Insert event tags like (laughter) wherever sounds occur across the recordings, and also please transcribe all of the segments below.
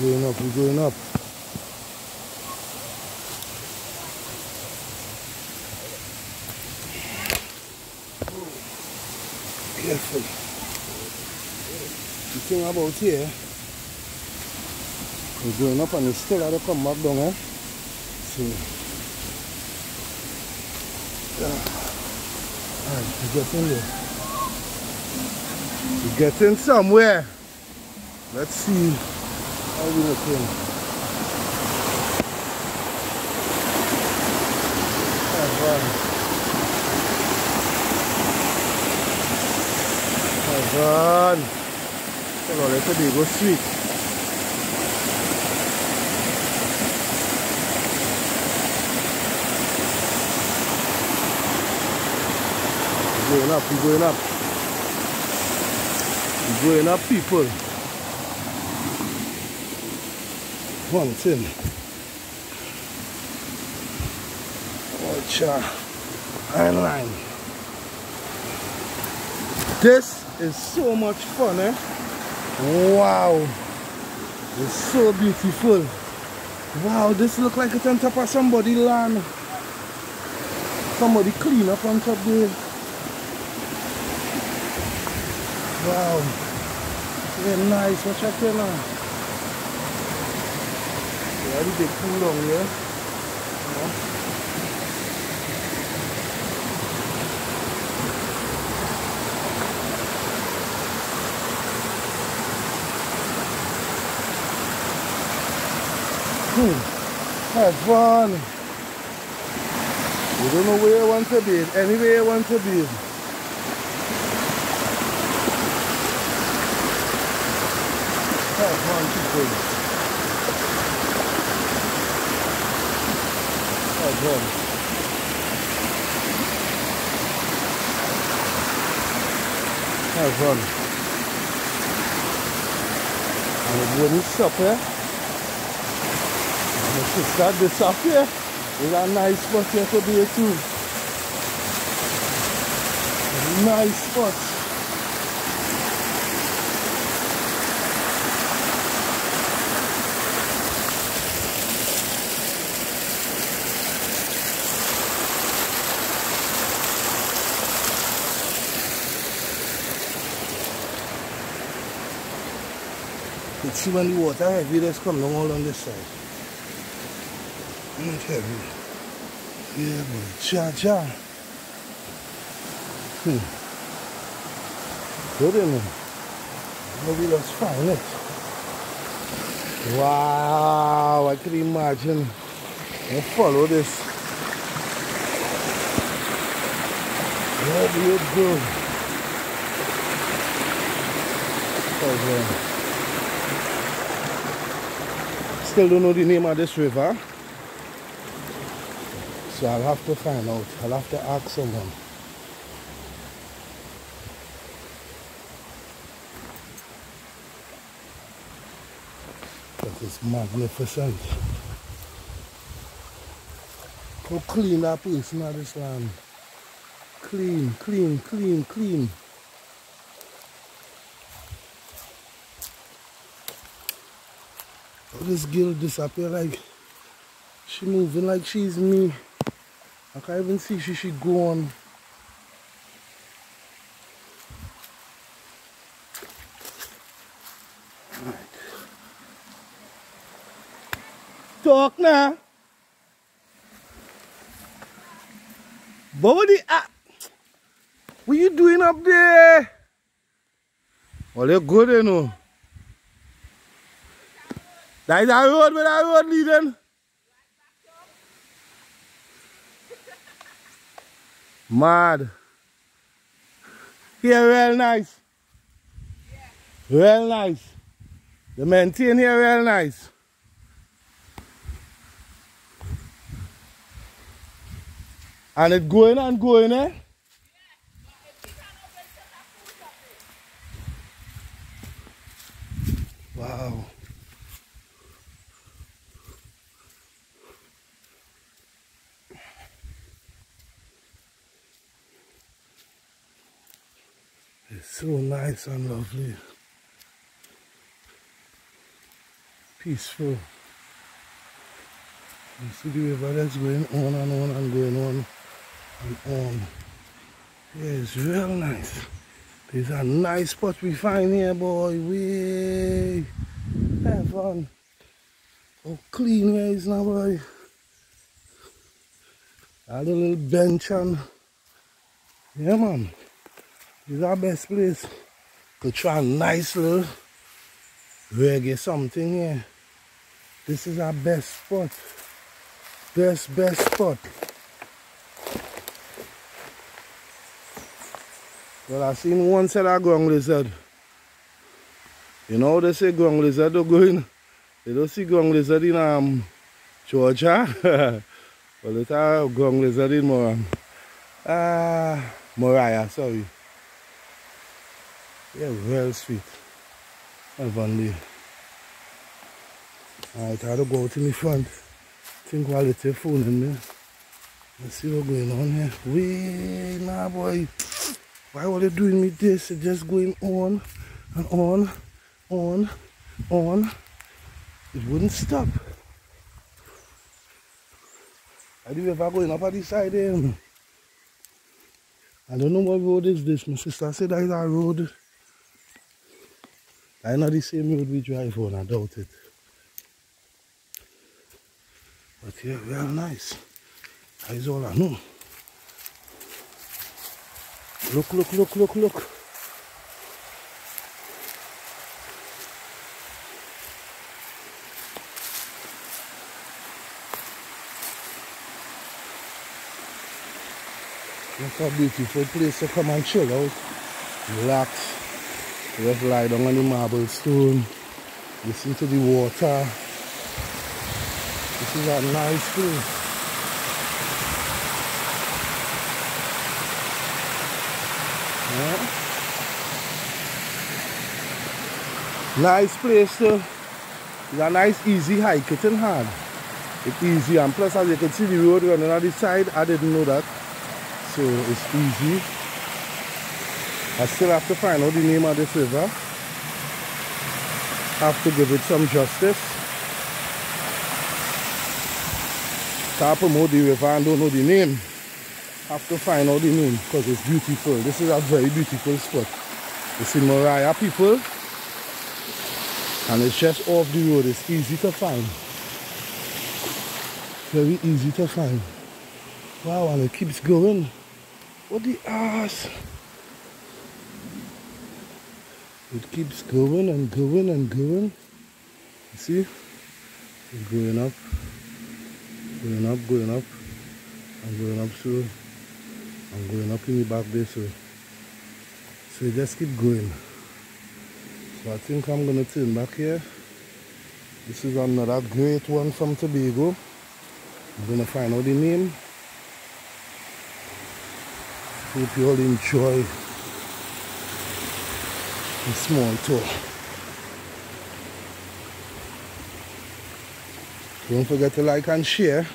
Going up, we're going up. Careful. The thing about here, we're going up and we still have to come back down, eh? So, yeah. We're getting there. We're getting somewhere. Let's see we looking. Have fun. Have fun. Hello, let go sweet. Going up, we're going up. We're going up, people. One thing. Watch out. Iron line. This is so much fun, eh? Wow. It's so beautiful. Wow, this look like it's on top of somebody land. Somebody clean up on top there. Wow. Very nice. Watch out there now. The big cool down here. Yeah. Hmm. Have fun. You don't know where you want to be. Anywhere you want to be. Have fun, people. Have fun. Have fun. And it wouldn't stop here. And to start this up here, there's a nice spot here to be too. Nice spot. See when the water heavy, that's come down all on this side. Not heavy. Yeah, boy. Cha cha. Hmm. Good in there. Maybe let's find it. Wow, I can imagine. I follow this. Do you go? Okay. Still don't know the name of this river. So I'll have to find out. I'll have to ask someone. That is magnificent. How clean that place in this land. Clean, clean, clean, clean. This girl disappear like she moving like she's me. I can't even see she she go on. Talk now. Body ah. What you doing up there? Well, you're good, you know. That is our road where our road leading. Mad. Here real nice. Yeah. Real nice. The maintain here real nice. And it going and going, eh? So nice and lovely. peaceful. You see the river that's going on and on and going on and on. Yeah, it's real nice. There's a nice spot we find here, boy. Way heaven. Oh, clean here is now, boy. A little bench and yeah, man. This is our best place to try a nice little reggae something here. This is our best spot. Best, best spot. Well, I seen one set of ground lizard. You know they say ground lizard don't go in. They don't see ground lizard in um, Georgia. (laughs) well, it's a ground lizard in more. Ah, uh, Moriah, sorry. Yeah, real sweet. Alright, I had to go out in the front. Think while it's phone in me. Let's see what's going on here. Wait, nah boy. Why are they doing me this? It's just going on and on, on, on. It wouldn't stop. I do ever going up at the side there. I don't know what road is this. My sister said that is a road. I know the same road we drive on, I doubt it. But yeah, real nice. That is all I know. Look, look, look, look, look. That's a beautiful place to come and chill out, relax. Just lie down on the marble stone, listen to the water. This is a nice place. Yeah. Nice place too. It's a nice easy hike, it's not hard. It's easy and plus as you can see the road running on the other side, I didn't know that. So it's easy. I still have to find out the name of this river. Have to give it some justice. Can't promote the river and don't know the name. Have to find out the name because it's beautiful. This is a very beautiful spot. It's in Moriah people. And it's just off the road. It's easy to find. Very easy to find. Wow, and it keeps going. What the ass? It keeps going and going and going. You see? It's going up going up going up and going up so I'm going up in the back there so. So just keep going. So I think I'm gonna turn back here. This is another great one from Tobago. I'm gonna find out the name. Hope you all enjoy small tour. Don't forget to like and share.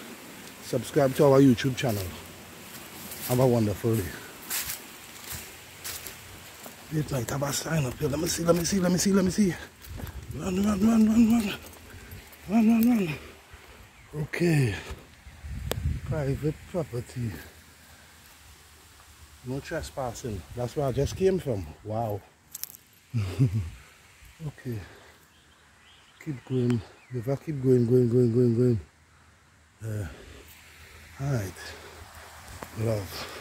Subscribe to our YouTube channel. Have a wonderful day. It might have a sign up here. Let me see, let me see, let me see, let me see. Run, run, run, run, run. Run, run, run. Okay. Private property. No trespassing. That's where I just came from. Wow. (laughs) okay. Keep going. If I keep going, going, going, going, going. Uh, Alright. Love.